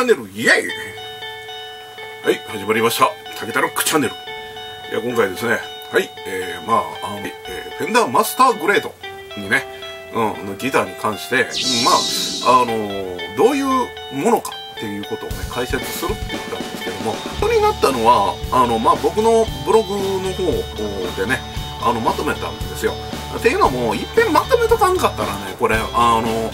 チャンネルイエイ。はい始まりました。武田ロックチャンネル。いや今回ですね。はいえー、まああの、えー、フェンダーマスターグレードにねうんのギターに関してまああのー、どういうものかっていうことをね解説するって言ったんですけどもここになったのはあのまあ僕のブログの方でねあのまとめたんですよ。っていうのもいっぺんまとめとかんかったらねこれあの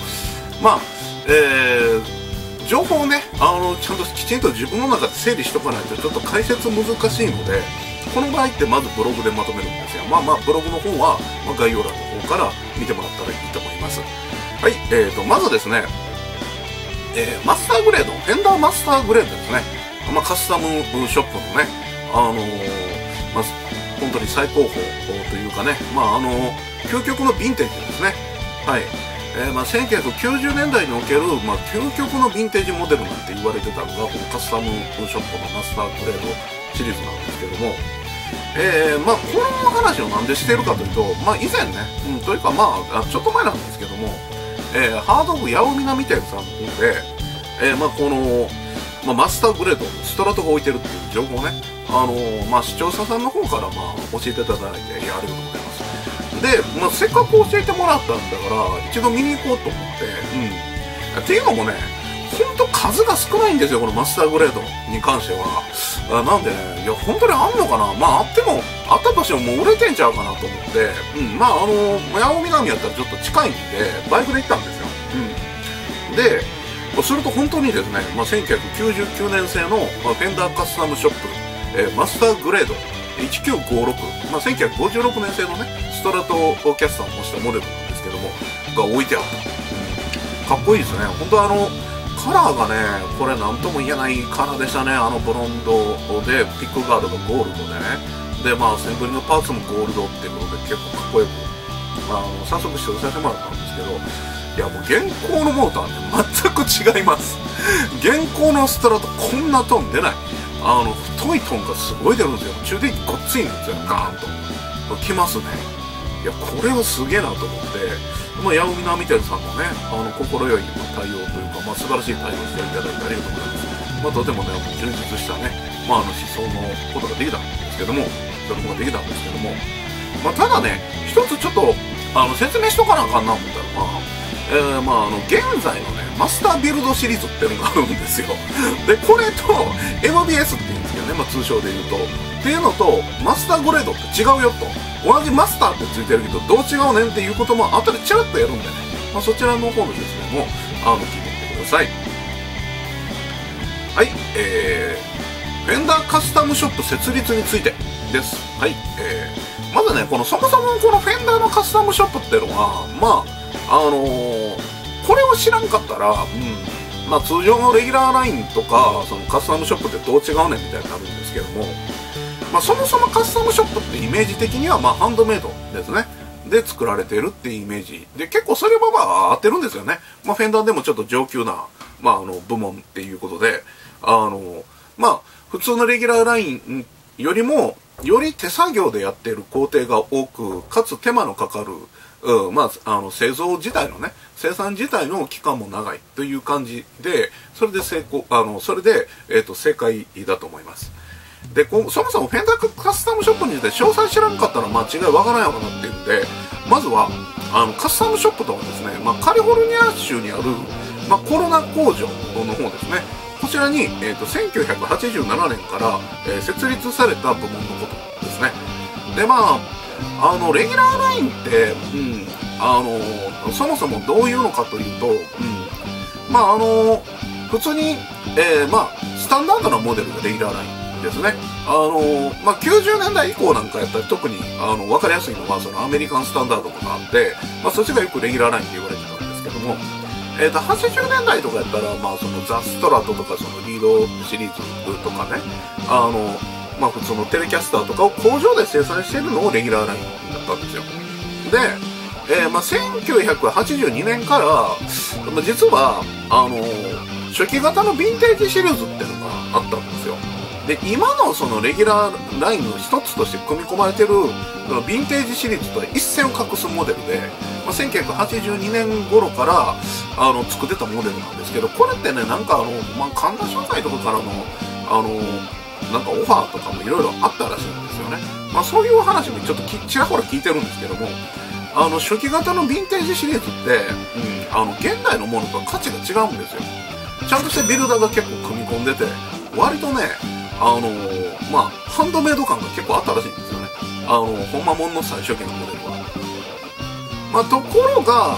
まあえー、情報をねあのちゃんときちんと自分の中で整理しとかないとちょっと解説難しいのでこの場合ってまずブログでまとめるんですよ。まあまあブログの方は、ま、概要欄の方から見てもらったらいいと思います。はいえーとまずですねえー、マスターグレードフェンダーマスターグレードですね、まあ、カスタムショップのねあのー、まあ、本当に最高峰というかねまああのー、究極のヴィンテージですね。はい。えー、まあ、1990年代における、まあ、究極のヴィンテージモデルなんて言われてたのがこのカスタムショップのマスターグレードシリーズなんですけども、えー、まあ、この話をなんでしてるかというと、まあ、以前ね、うん、というかまあちょっと前なんですけども、えー、ハードオフ八尾南店さんの方で、えー、まあ、この、まあ、マスターグレードストラトが置いてるっていう情報をね、あのまあ、視聴者さんの方からまあ教えていただいて、や、ありがとうございます。で、まあ、せっかく教えてもらったんだから一度見に行こうと思って。うん。っていうのもねほんと数が少ないんですよこのマスターグレードに関しては。あなんでねいや本当にあんのかな？まああってもあったとしてももう売れてんちゃうかなと思って。うん。まああの八尾南やったらちょっと近いんでバイクで行ったんですよ。うん。ですると本当にですね、まあ、1999年製の、まあ、フェンダーカスタムショップ、えー、マスターグレード1956、まあ、1956年製のねストラトキャスターを模したモデルなんですけどもが置いてあった、かっこいいですね。本当あのカラーがねこれ何とも言えないカラーでしたね。あのブロンドでピックガードがゴールドでね。でまあセンブリのパーツもゴールドっていうことで結構かっこよく、まあ、の早速試乗させてもらったんですけどいやもう現行のモーターね全く違います。現行のストラトこんなトーン出ない。あの太いトンがすごい出るんですよ。中電機ごっついんですよ。ガーンと。きますね。いやこれはすげえなと思って。まあ八尾南店さんのねあの快い対応というか、まあ、素晴らしい対応していただいてありがとうございます。まあとてもね充実したねまああの思想のことができたんですけどもそれもができたんですけども。まあただね一つちょっとあの説明しとかなあかんな思ったらまあえー、まああの現在のねマスタービルドシリーズっていうのがあるんですよ。でこれと MBS って言うんですけどね、まあ、通称で言うと。っていうのとマスターグレードって違うよと。同じマスターってついてるけどどう違うねんっていうことも後でチラッとやるんでね、まあ、そちらの方のですねもあの聞いてみてください。はいえー、フェンダーカスタムショップ設立についてです。はいえー、まずねこのそもそもこのフェンダーのカスタムショップっていうのはまああのー、これを知らんかったら、うん。まあ、通常のレギュラーラインとかそのカスタムショップってどう違うねんみたいになるんですけども、まあ、そもそもカスタムショップってイメージ的にはまあハンドメイドですね。で作られてるっていうイメージ。で結構それはまあ合ってるんですよね、まあ、フェンダーでもちょっと上級な、まあ、あの部門っていうことで。あのまあ普通のレギュラーラインよりもより手作業でやっている工程が多くかつ手間のかかるうん、まあ、あの、製造自体のね、生産自体の期間も長いという感じで、それで成功、あの、それで、えっ、ー、と、正解だと思います。でこそもそもフェンダーカスタムショップについて詳細知らんかったら、まあ、違いわからないわなっていうんで、まずは、あの、カスタムショップとはですね、まあ、カリフォルニア州にある、まあ、コロナ工場の方ですね、こちらに、えっ、ー、と、1987年から、えー、設立された部門のことですね。で、まあ、あのレギュラーラインって、うん、あのそもそもどういうのかというと、うん、まああの普通に、えー、まあスタンダードなモデルがレギュラーラインですね。あのまあ90年代以降なんかやったら特にあの分かりやすいのはそのアメリカンスタンダードとかあって、まあ、そっちがよくレギュラーラインって言われてたんですけどもえーと、80年代とかやったら、まあ、そのザ・ストラトとかそのリードシリーズとかねあのまあ、普通のテレキャスターとかを工場で生産しているのをレギュラーラインだったんですよ。で、えー、まあ、1982年から、まあ、実はあの初期型のヴィンテージシリーズっていうのがあったんですよ。で今のそのレギュラーラインの一つとして組み込まれてるヴィンテージシリーズとは一線を画すモデルでまあ、1982年頃からあの作ってたモデルなんですけどこれってねなんかあの、まあ、神田商会とかからのあのなんかオファーとかもいろいろあったらしいんですよね、まあ、そういう話もちょっとちらほら聞いてるんですけどもあの初期型のヴィンテージシリーズって、うん、あの現代のものとは価値が違うんですよ。ちゃんとしたビルダーが結構組み込んでて割とねあのー、まあハンドメイド感が結構あったらしいんですよね。あのほんまもんの最初期のモデルは。まあところが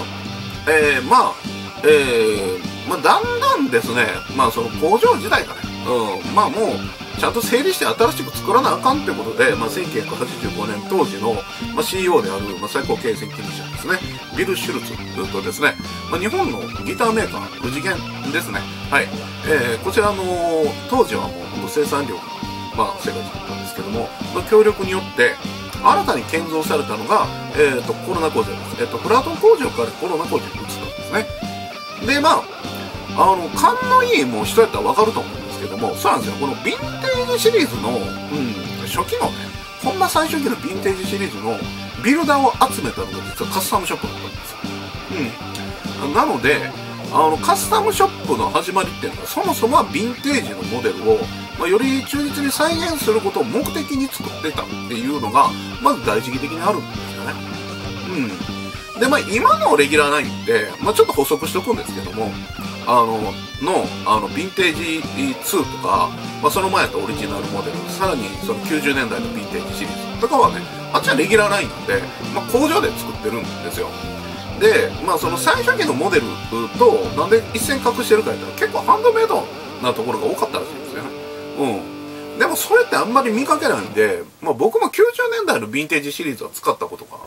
えー、まあえー、まあだんだんですね。まあその工場時代がね。うんまあもうちゃんと整理して新しく作らなあかんってことで、まあ、1985年当時の、まあ、CEO である、まあ、最高経営責任者ですね、ビル・シュルツとですね、まあ、日本のギターメーカー、富士源ですね。はい。えー、こちらの、当時はもう生産量が、まあ、世界一だったんですけども、の協力によって、新たに建造されたのが、えっ、ー、と、コロナ工場です。えっ、ー、と、プラトン工場からコロナ工場に移ったんですね。で、まあ、あの、勘のいいもう人やったらわかると思うも、そうなんですよ。このヴィンテージシリーズの、うん、初期のね、ほんま最初期のヴィンテージシリーズのビルダーを集めたのが実はカスタムショップだったんですよ。うん。なので、あの、カスタムショップの始まりっていうのは、そもそもはヴィンテージのモデルを、まあ、より忠実に再現することを目的に作ってたっていうのが、まず第一義的にあるんですよね。うん。で、まあ、今のレギュラー9って、まあ、ちょっと補足しておくんですけども、あの、の、あの、ヴィンテージ2とか、まあ、その前とオリジナルモデル、さらにその90年代のヴィンテージシリーズとかはね、あっちはレギュラーラインなんで、まあ、工場で作ってるんですよ。で、まあ、その最初期のモデルと、なんで一線隠してるか言ったら、結構ハンドメイドなところが多かったらしいんですよね。うん。でもそれってあんまり見かけないんで、まあ、僕も90年代のヴィンテージシリーズは使ったことが、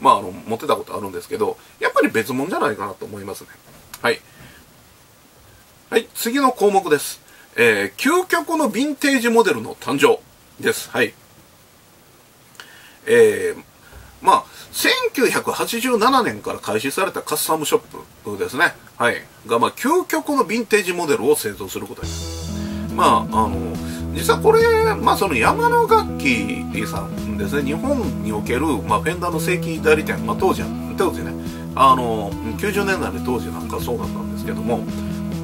まあ、あの、持ってたことあるんですけど、やっぱり別物じゃないかなと思いますね。はい。はい、次の項目です。えー、究極のヴィンテージモデルの誕生です。はい。えー、まあ、1987年から開始されたカスタムショップですね。はい。が、まあ、究極のヴィンテージモデルを製造することに。まあ、あの、実はこれ、まあ、その山の楽器さんですね、日本における、まあ、フェンダーの正規代理店、まあ、当時は、当時ね、あの、90年代の当時なんかそうだったんですけども、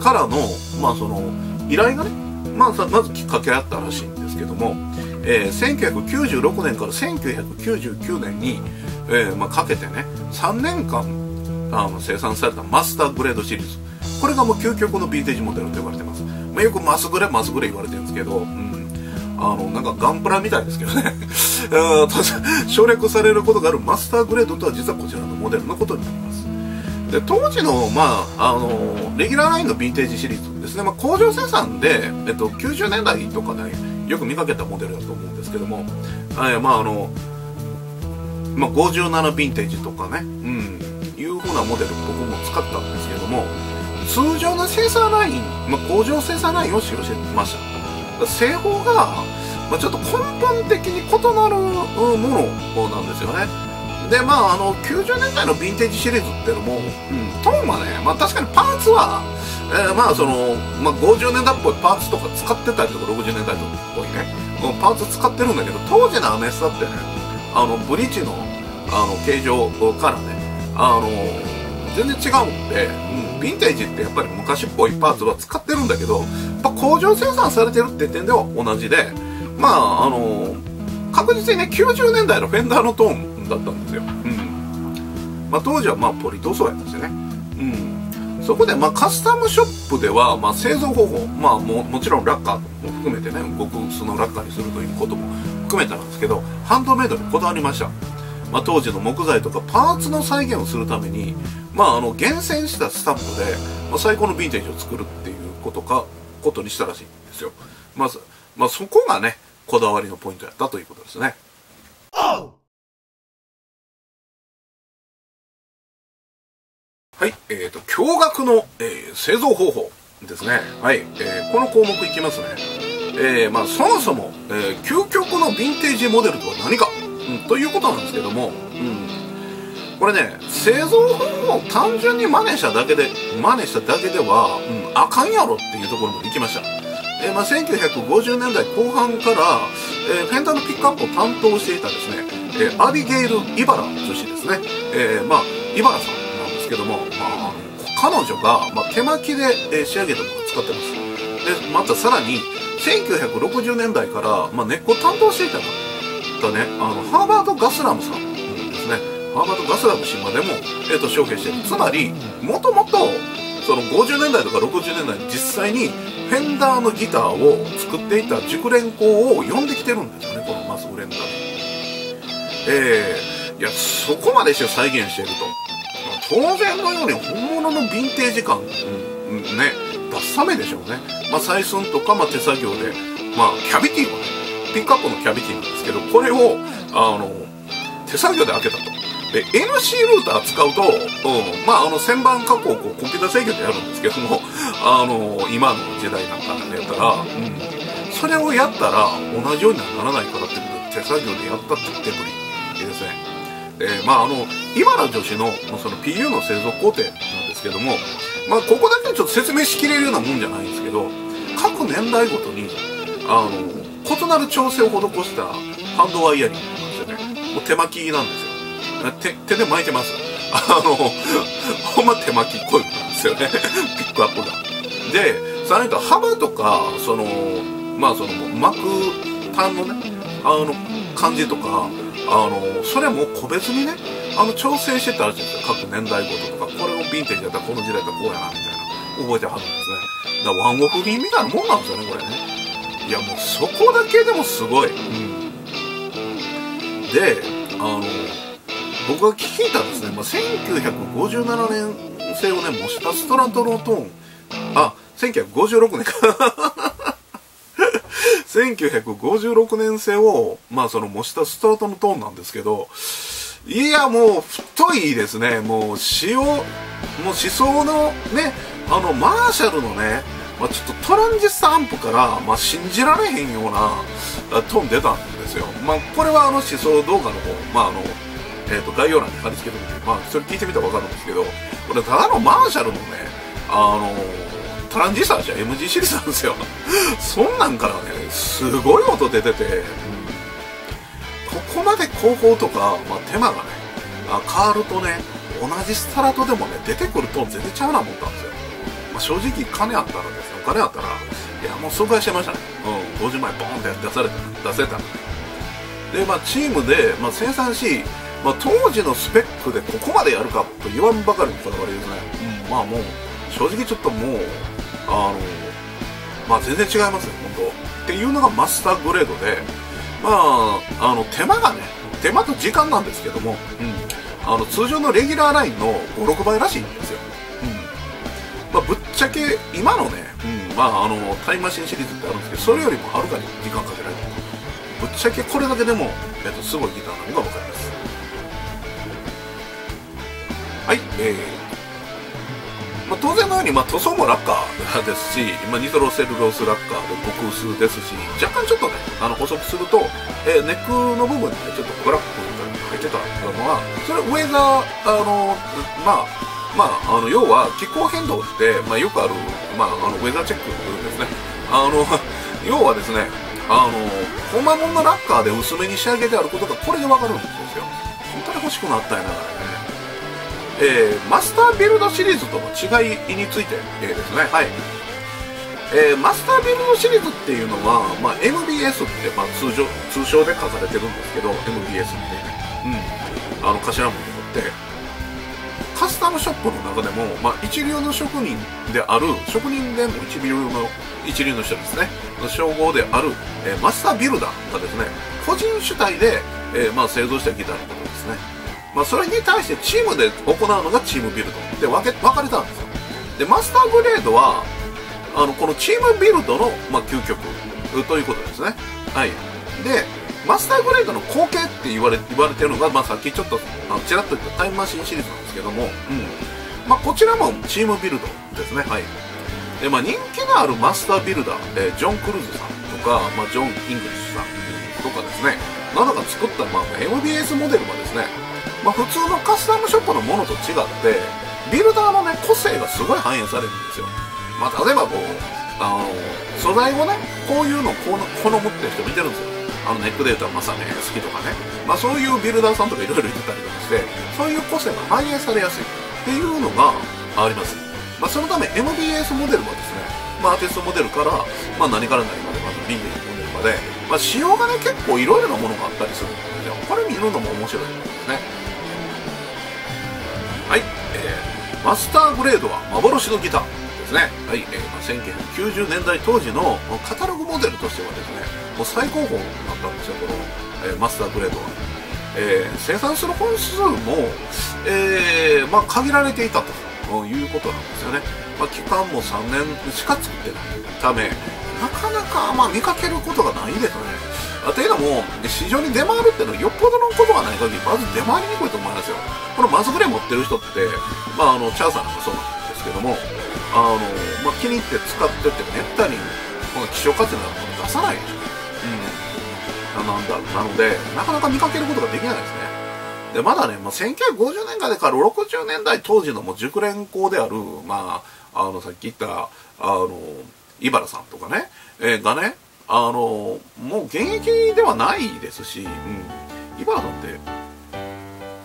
からの、まあその、依頼がね、まあ、まずきっかけあったらしいんですけども、えー、1996年から1999年に、えーまあ、かけてね、3年間あの生産されたマスターグレードシリーズ。これがもう究極のビーテージモデルと呼ばれてます。まあ、よくマスグレ、マスグレ言われてるんですけど、うん。あの、なんかガンプラみたいですけどね。省略されることがあるマスターグレードとは実はこちらのモデルのことになります。で当時の,、まあ、あのレギュラーラインのヴィンテージシリーズですね、まあ、工場生産で、えっと、90年代とか、ね、よく見かけたモデルだと思うんですけども、えまああのまあ、57ヴィンテージとかね、うん、いうふうなモデル僕も使ったんですけども通常の生産ライン、まあ、工場生産ラインを使用してました。製法が、まあ、ちょっと根本的に異なるものなんですよね。でまああの90年代のヴィンテージシリーズっていうのも、うん、トーンはね、まあ、確かにパーツは、えー、まあその、まあ、50年代っぽいパーツとか使ってたりとか60年代っぽいね。このパーツ使ってるんだけど当時のアメスタってねあのブリッジのあの形状からねあの全然違うんで、うん、ヴィンテージってやっぱり昔っぽいパーツは使ってるんだけど工場生産されてるって点では同じでまああの確実にね90年代のフェンダーのトーンだったんですよ、うん。まあ、当時はまあポリ塗装やったんですよね、うん、そこでまあカスタムショップではまあ製造方法、まあ、ももちろんラッカーも含めてね極薄のラッカーにするということも含めたんですけどハンドメイドにこだわりました。まあ、当時の木材とかパーツの再現をするために、まあ、あの厳選したスタッフで、ま、最高のヴィンテージを作るっていうことかことにしたらしいんですよ。まず、まあ、そこがねこだわりのポイントやったということですね。はい、えっ、ー、と、驚愕の、えー、製造方法ですね。はい、えー、この項目いきますね。えー、まあ、そもそも、えー、究極のヴィンテージモデルとは何か、うん、ということなんですけども、うん、これね、製造方法を単純に真似しただけで、真似しただけでは、うん、あかんやろっていうところまで行きました。えー、まあ、1950年代後半から、えー、フェンダーのピックアップを担当していたですね、えー、アビゲイル・イバラ女子ですね。えー、まあ、原さんなんですけども、まあ、彼女が、まあ、手巻きで、えー仕上げたものを使ってます。でまたさらに1960年代から、まあ、根っこ担当していたのがねあのハーバード・ガスラムさんですね。ハーバード・ガスラム氏までも、えー、と招聘してる。つまりもともとその50年代とか60年代に実際にフェンダーのギターを作っていた熟練工を呼んできてるんですよね。このマス・グレンダーえー、いやそこまでして再現していると。当然のように本物のヴィンテージ感、うんね出すためでしょうね、まあ、採寸とか、まあ、手作業で、まあ、キャビティをねピックアップのキャビティなんですけどこれをあの手作業で開けたと。で NC ルーター使うと、うん、まああの旋盤加工をこうコンピューター制御でやるんですけどもあの今の時代なんかでやったら、うん、それをやったら同じようにはならないからってことで手作業でやったって手ぶりですね。でまああの今の女子のその PU の製造工程なんですけどもまあここだけちょっと説明しきれるようなもんじゃないんですけど各年代ごとにあの異なる調整を施したハンドワイヤリングなんですよね。もう手巻きなんですよ。手手で巻いてます。あのほんま手巻きっこいなんですよね。ピックアップが。でさらに言うと幅とかそのまあその巻く単のねあの感じとかあのそれも個別にねあの調整してたらしいんですよ。各年代ごととか。これをヴィンテージだったらこの時代だったらこうやなみたいな。覚えてはるんですね。だからワンオフ品みたいなもんなんですよねこれね。いやもうそこだけでもすごい、うん、であの僕が聞いたんですね、まあ、1957年製をね模したストラントロートーン。あ1956年か。1956年製を、まあその模したストラトのトーンなんですけど、いやもう太いですね。もう使用、もう思想のね、あのマーシャルのね、まあちょっとトランジスタアンプから、まあ信じられへんようなトーン出たんですよ。まあこれはあの思想動画の方、まああの、えっ、と概要欄に貼り付けておいて、まあそれ聞いてみたらわかるんですけど、これただのマーシャルのね、あのトランジスタじゃ MG シリーズなんですよ。そんなんからねすごい音出てて、うんここまで後方とか、まあ、手間がねあ変わるとね同じスタラトでもね出てくると全然ちゃうな思ったんですよ、まあ、正直金あったらですねお金あったらいやもう損壊してましたね。うん50万円ボーンって出された出せた。でまあチームで、まあ、生産し、まあ、当時のスペックでここまでやるかと言わんばかりのこだわりですね、うん、まあもう正直ちょっともうあのまあ全然違いますよ本当。っていうのがマスターグレードでまああの手間がね手間と時間なんですけども、うん、あの通常のレギュラーラインの56倍らしいんですよ、うん。まあ、ぶっちゃけ今のね、うんまあ、あのタイムマシンシリーズってあるんですけどそれよりもはるかに時間かけられてる。ぶっちゃけこれだけでも、えっと、すごいギターなのが分かります。はいえーまあ、当然のように、まあ、塗装もラッカーですし、まあ、ニトロセルロースラッカーで極薄ですし若干ちょっとねあの補足すると、えーネックの部分にねちょっとグラップみたいなのが入ってたのはそれウェザーあのまあまああの要は気候変動って、まあ、よくある、まあ、あのウェザーチェックですね。あの 要はですねあのほんまもんのラッカーで薄めに仕上げてあることがこれでわかるんですよ。本当に欲しくなったんやなね。えーマスタービルドシリーズとの違いについて、えーですね、はい。えーマスタービルドシリーズっていうのは、まあ、MBS って、まあ、通常通称で書かれてるんですけど MBS ってね、うん、あの頭文字取ってカスタムショップの中でも、まあ、一流の職人である職人でも一流の一流の人ですね。の称号である、えーマスタービルダーがですね個人主体で、えーまあ、製造したギターのことですねまあ、それに対してチームで行うのがチームビルド。で分け分かれたんですよ。でマスターグレードはあのこのチームビルドの、まあ、究極ということですね。はい。でマスターグレードの後継って言われ言われてるのが、まあ、さっきちょっとあのちらっと言ったタイムマシンシリーズなんですけども、うん。まあ、こちらもチームビルドですね。はい。で、まあ、人気のあるマスタービルダー、えージョン・クルーズさんとか、まあ、ジョン・イングリッシュさんとかですね。などが作った、まあ、MBS モデルはですねまあ、普通のカスタムショップのものと違ってビルダーのね個性がすごい反映されるんですよ、まあ、例えばこうあの素材をねこういうのを好むって人見てるんですよ。あのネックで言うとまさね好きとかね、まあ、そういうビルダーさんとかいろいろ言ってたりとかしてそういう個性が反映されやすいっていうのがあります、まあ、そのため MBS モデルはですね、まあ、アーティストモデルから、まあ、何から何までまずビンデージモデルまで、まあ、仕様がね結構いろいろなものがあったりするのでこれ見るのも面白いですね。はい、えー、マスターグレードは幻のギターですね、はいえー、1990年代当時のカタログモデルとしてはですねもう最高峰だったんですよこの、えー、マスターグレードは、えー、生産する本数も、えー、まあ、限られていたということなんですよね、まあ、期間も3年しか作ってないためなかなか、まあ、見かけることがないですね。というのも市場に出回るっていうのはよっぽどのことがない限りまず出回りにくいと思いますよ。このマスグレー持ってる人って、まあ、あのチャーさんなんかそうなんですけどもあの、まあ、気に入って使っててめったにこの希少価値なも出さないでしょ。うん、なんだなのでなかなか見かけることができないですね。でまだね、まあ、1950年代から60年代当時のもう熟練校である、まあ、あのさっき言ったあの井原さんとかね、えー、がねあのもう現役ではないですし、うん、井原さんって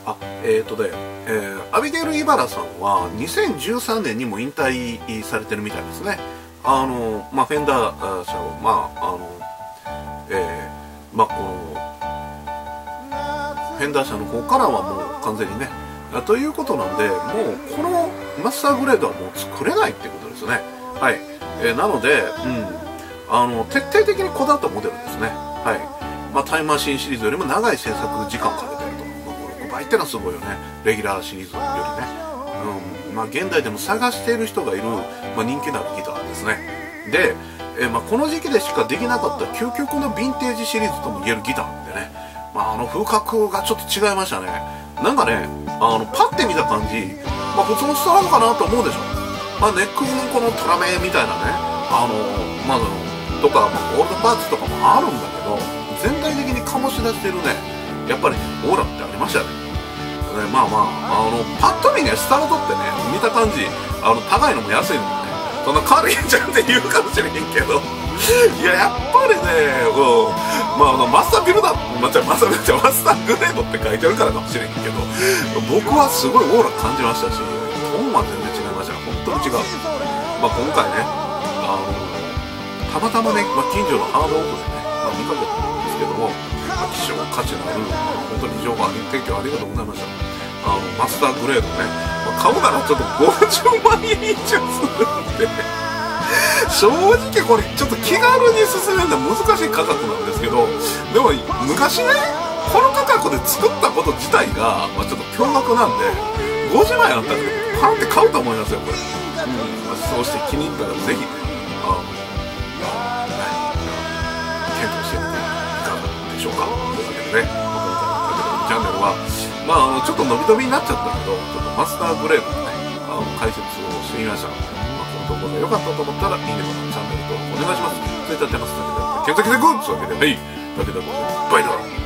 あえっ、ー、とね、えー、アビゲル・イバラさんは2013年にも引退されてるみたいですねあの、まあ、フェンダー社を、まあ、あの、えー、まあ、この、フェンダー社の方からはもう完全にね、ということなんで、もうこのマスターグレードはもう作れないってことですね。はい。えー、なので、うん、あの、徹底的にこだわったモデルですね。はい。まあ、タイムマシンシリーズよりも長い制作時間かけてると。まあ、6倍ってのはすごいよね。レギュラーシリーズよりね。うんまあ、現代でも探している人がいる、まあ、人気のあるギターですねで、え、まあ、この時期でしかできなかった究極のヴィンテージシリーズとも言えるギターなんでね、まあ、あの風格がちょっと違いましたねなんかねあのパッて見た感じ、まあ、普通のストラムかなと思うでしょ、まあ、ネックのこのトラメみたいなねあのまあとか、まあ、ゴールドパーツとかもあるんだけど全体的に醸し出してるね。やっぱりオーラってありましたよね。ねまあまああのパッと見ねスタートってね見た感じあの高いのも安いのもねそんな軽いんじゃんって言うかもしれへんけど。いややっぱりねこうまああのマスタービルダー、まあ、マスタービルダーマスターグレードって書いてあるからかもしれへんけど僕はすごいオーラ感じましたしトーンは全然違いました。本当に違う。まあ今回ねあのたまたまね、まあ、近所のハードオフでね、まあ、見かけたんですけども希少価値のある、本当に情報提供ありがとうございました。あのマスターグレードね、まあ、買うならちょっと50万円以上するんで正直これちょっと気軽に進めるのは難しい価格なんですけどでも昔ねこの価格で作ったこと自体が、まあ、ちょっと驚愕なんで50万円あったらパンって買うと思いますよこれ、うん。まあ、そうして気に入ったらぜひね。というわけでね、今回のチャンネルは、まあ、あのちょっと伸び伸びになっちゃったけど、ちょっとマスターグレードのね、あの解説をしてみました。まあ、この動画が良かったと思ったら、いいねボタン、チャンネル登録お願いします。Twitter でますだけで、検索でグッというわけで、はい、だけでも、バイだろ。